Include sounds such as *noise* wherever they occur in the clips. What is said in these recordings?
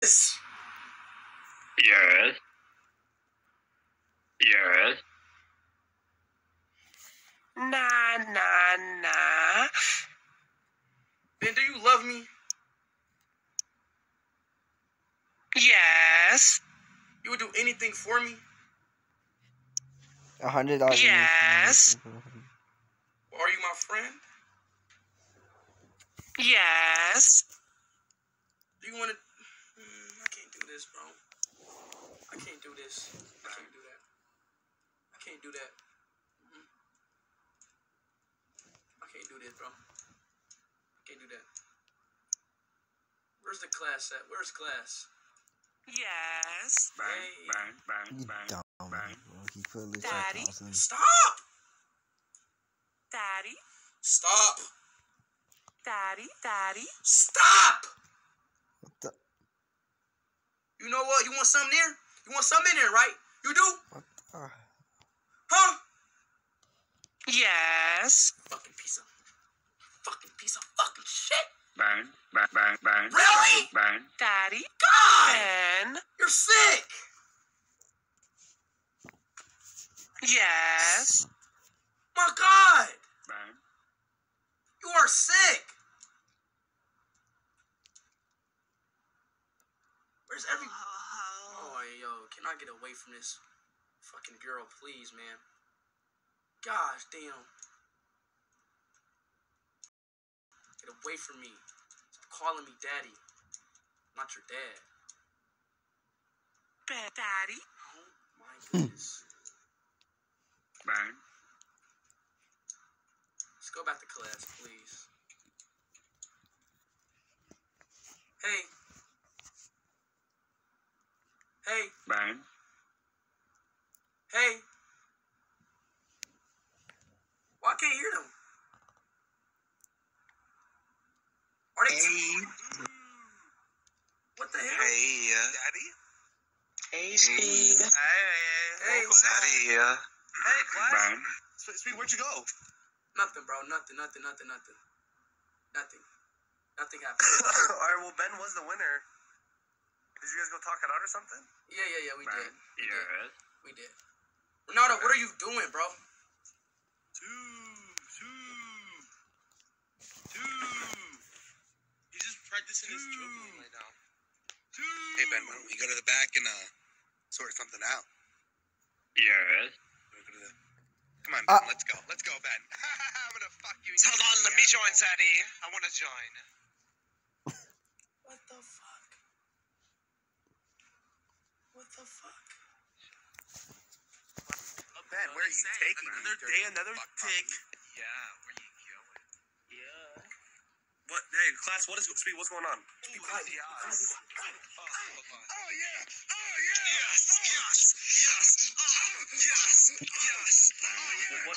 this. Yes. Yes. Nah, nah, nah. Ben, do you love me? Yes. You would do anything for me? A hundred dollars. Yes. Are you my friend? Yes. Do you want to? Mm, I can't do this, bro. I can't do this. I can't do that. I can't do that. Mm. I can't do this, bro. I can't do that. Where's the class at? Where's class? Yes. Burn, Hey. burn, burn, You burn. dumb. burn. bro. He put Daddy? house. Stop! Daddy, Stop! daddy, daddy. Stop! What the? You know what? You want something there? You want something in there, right? You do? What the? Huh? Yes. Fucking piece of fucking piece of fucking shit. Burn, burn, burn, burn. Really? Burn, burn. Daddy, God! Ben. You're sick! Yes. My God! Burn. You are sick! Where's every Oh yo, can I get away from this fucking girl, please, man? Gosh damn. Get away from me. Stop calling me daddy. I'm not your dad. Ben, daddy. Oh my goodness. Burn. Let's go back to class, please. Hey. Hey, Burn. hey. Well, I can't hear them. Are they? What the hell? Hey, uh, Daddy? Hey, Hey, Hey, what's? Daddy, uh, Hey, class. Burn. Sweet, Sweet, where'd you go? Nothing, bro. Nothing. Nothing. Nothing. Nothing. Nothing. Nothing happened. *laughs* *laughs* All right, well, Ben was the winner. Did you guys go talk it out or something? yeah, yeah, yeah. We Burn. did. We did. Yes. We did. Ronaldo, what are you doing, bro? Two, practicing his dribbling right now. Hey Ben, why don't we go to the back and uh sort something out? Yes. Wanna go to the- Come on, Uh, Ben, let's go. Let's go, Ben. *laughs* I'm gonna fuck you. Hold on, let me join, Zaddy. I want to join. What the fuck? What the fuck? Ben, where are you taking me? Another dirty day, another fuck tick. puppy? Yeah, where you going? Yeah. What? Hey, class. What is Sweet? What's going on? Be quiet. Oh, hold on. Oh, oh yeah! Oh yeah! Yes! Oh. Yes! Yes! Oh yes! Oh, yes! Oh yeah! What?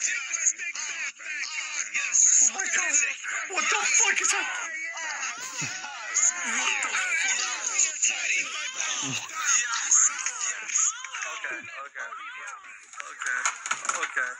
Yes! Big fat fat cock! Yes! Oh my God! What the fuck is that? What the fuck? Teddy, my ball! Yes! Yes! Okay. Okay. Okay. Okay.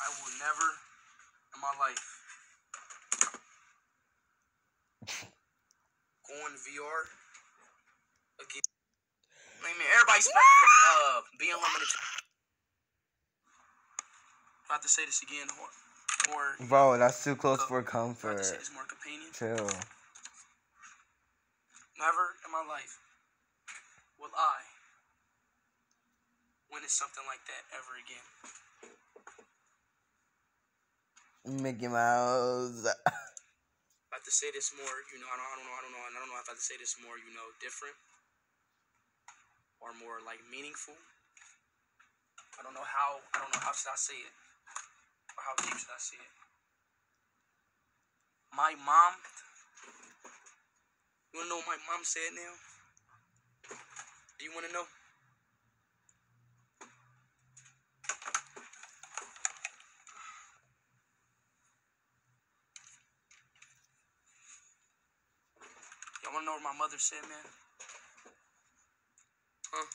I will never in my life go in VR again. I mean, everybody's uh, be unlimited. If I have to say this again, or, or Bro, that's too close for I to comfort. say this more companion. Chill. Never in my life will I witness something like that ever again. Mickey Mouse. *laughs* Have to say this more, you know, I don't, I don't know, I don't know, I don't know if I have to say this more, you know, different or more like meaningful. I don't know how. I don't know how should I say it, or how deep should I say it. My mom. You wanna know what my mom said now? Do you wanna know? What my mother said, man? Huh?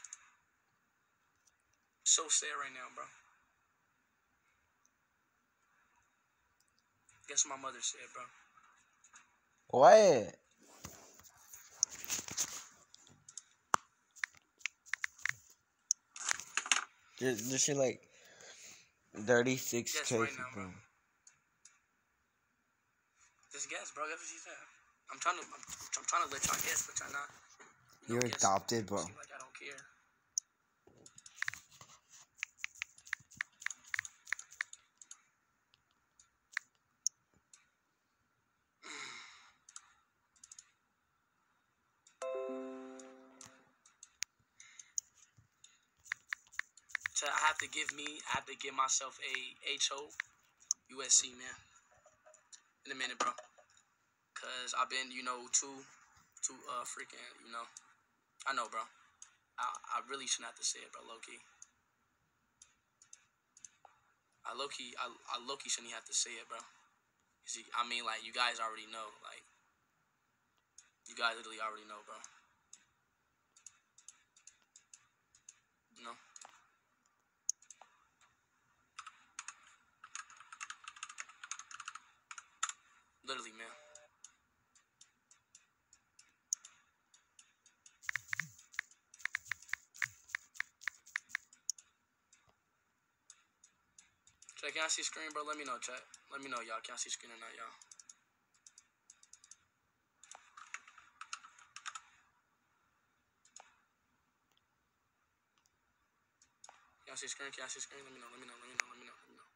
So sad right now, bro. Guess what my mother said, bro. What? This, shit like 36 Yes, k right now, bro. Just guess, bro. Guess what she said. I'm trying to, I'm, I'm trying to let y'all guess, but y'all not. You You're guess. adopted, bro. Like I don't care. So I have to give me, I have to give myself a HO USC man. In a minute, bro. Cause I've been, you know, too, too uh freaking, you know. I know, bro. I, I really shouldn't have to say it, bro. Low key. I low key, I, I low key shouldn't have to say it, bro. See, I mean, like you guys already know, like you guys literally already know, bro. You know. Literally, man. Chat, can I see screen, bro? Let me know, chat. Let me know, y'all. Can I see screen or not, y'all? Can I see screen? Can I see screen? Let me know. Let me know. Let me know. Let me know. Let me know.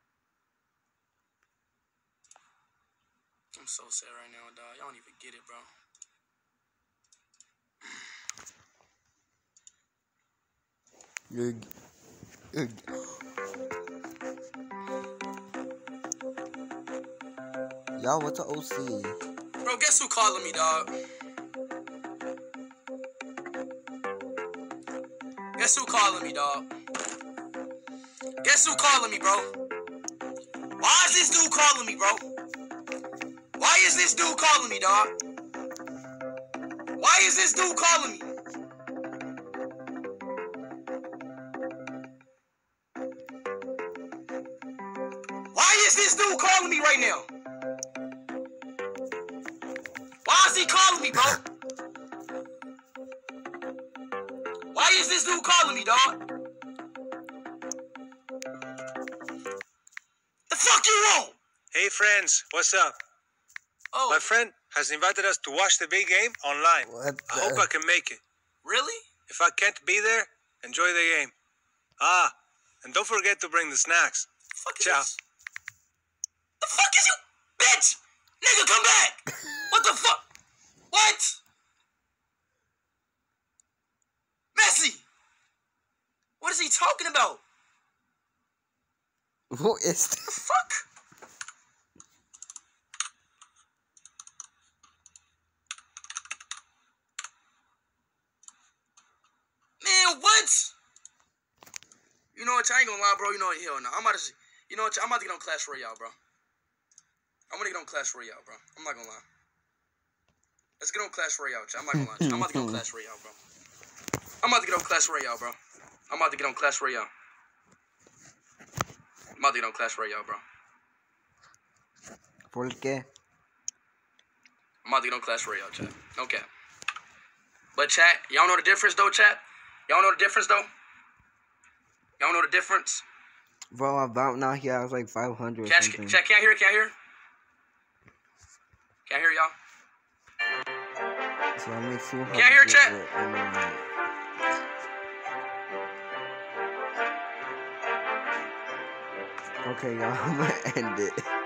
I'm so sad right now, dog. Y'all don't even get it, bro. You're, you're, Y'all, what's the OC? Bro, guess who calling me, dog? Guess who calling me, dog? Guess who calling me, bro? Why is this dude calling me, bro? Why is this dude calling me, dog? Why is this dude calling me? Why is this dude calling me right now? Is he calling me, bro? Why is this dude calling me, dog? The fuck you want? Hey friends, what's up? Oh, My friend has invited us to watch the big game online. What I hope? I can make it. really? If I can't be there, enjoy the game. Ah, and don't forget to bring the snacks. The fuck Ciao. this? The fuck is you, bitch? Nigga, come back! what the fuck? What? Messi! What is he talking about? Who is The this? fuck? Man, what? You know what? I ain't gonna lie, bro. You know what? Hell no. I'm about to. See, you know what? I'm about to get on Clash Royale, bro. I'm gonna get on Clash Royale, bro. I'm not gonna lie. Let's get on Clash Royale. I'm not gonna lie. I'm about to get on *laughs* Clash Royale, bro. I'm about to get on Clash Royale, bro. I'm about to get on Clash Royale. I'm about to get on Clash Royale, bro. ¿Por qué? I'm about to get on Clash Royale, chat. Okay. But chat, y'all know the difference though, chat? Y'all know the difference though? Y'all know the difference? Bro, I'm about now he has like 500 or Chat, something. chat, can't hear can't hear? Can't hear y'all? So that makes 200. Can I hear chat? Okay, y'all, *laughs* I'm gonna end it.